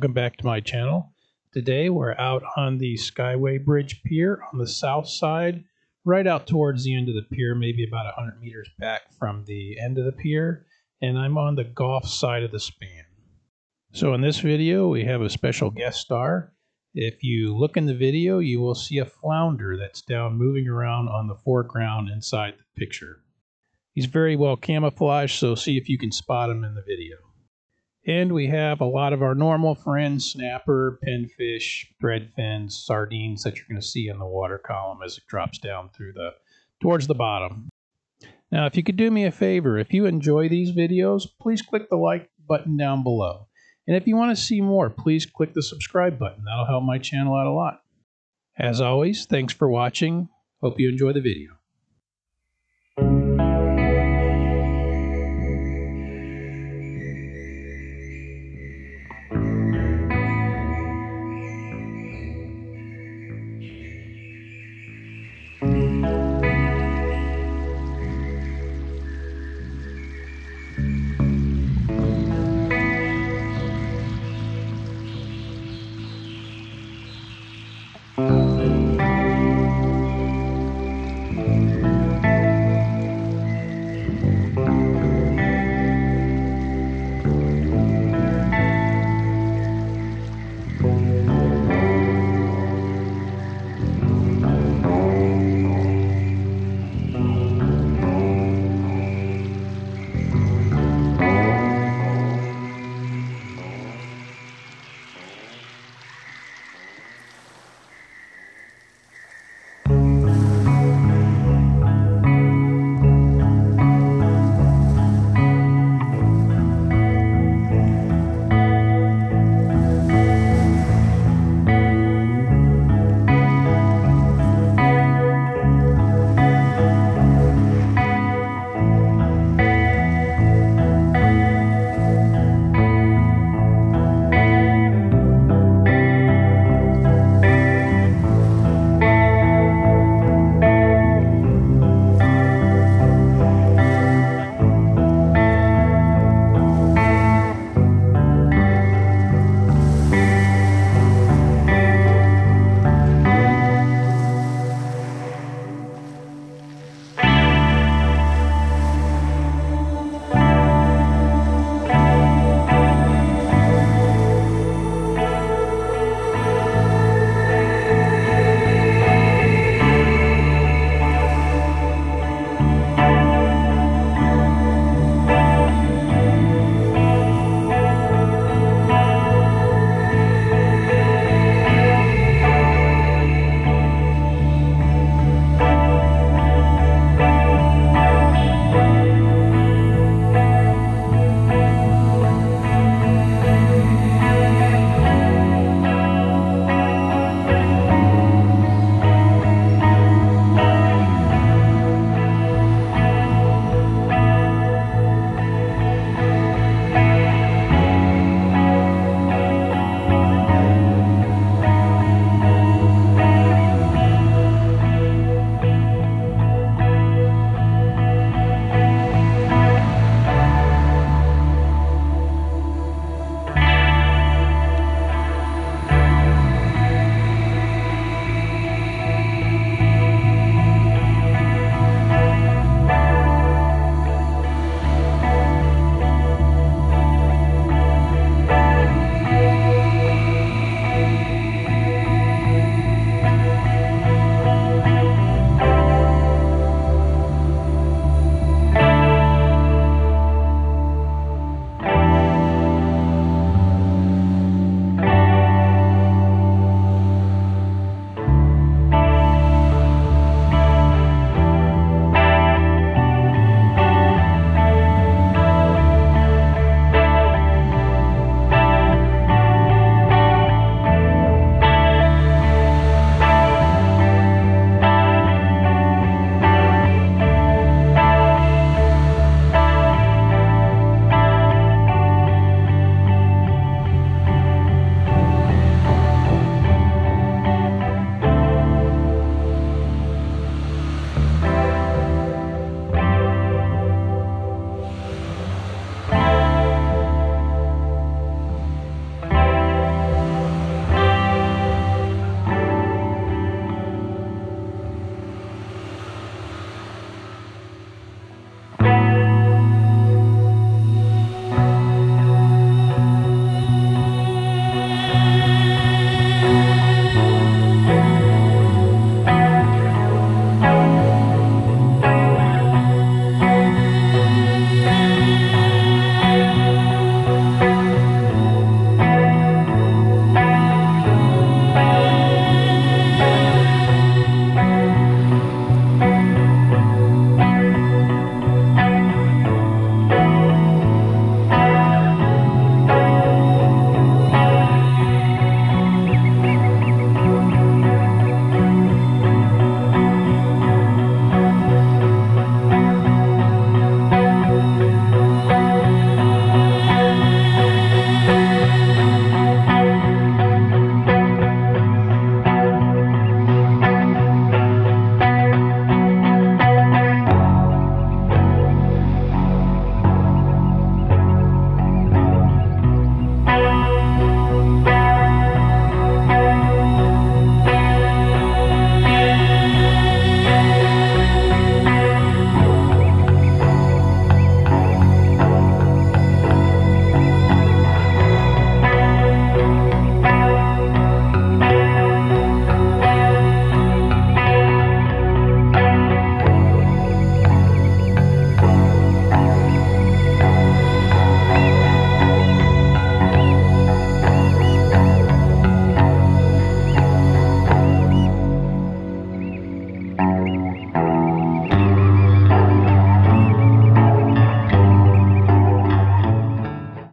welcome back to my channel. Today we're out on the Skyway Bridge Pier on the south side, right out towards the end of the pier, maybe about 100 meters back from the end of the pier, and I'm on the Gulf side of the span. So in this video we have a special guest star. If you look in the video you will see a flounder that's down moving around on the foreground inside the picture. He's very well camouflaged so see if you can spot him in the video. And we have a lot of our normal friends, snapper, pinfish, threadfins, sardines that you're going to see in the water column as it drops down through the towards the bottom. Now, if you could do me a favor, if you enjoy these videos, please click the like button down below. And if you want to see more, please click the subscribe button. That'll help my channel out a lot. As always, thanks for watching. Hope you enjoy the video.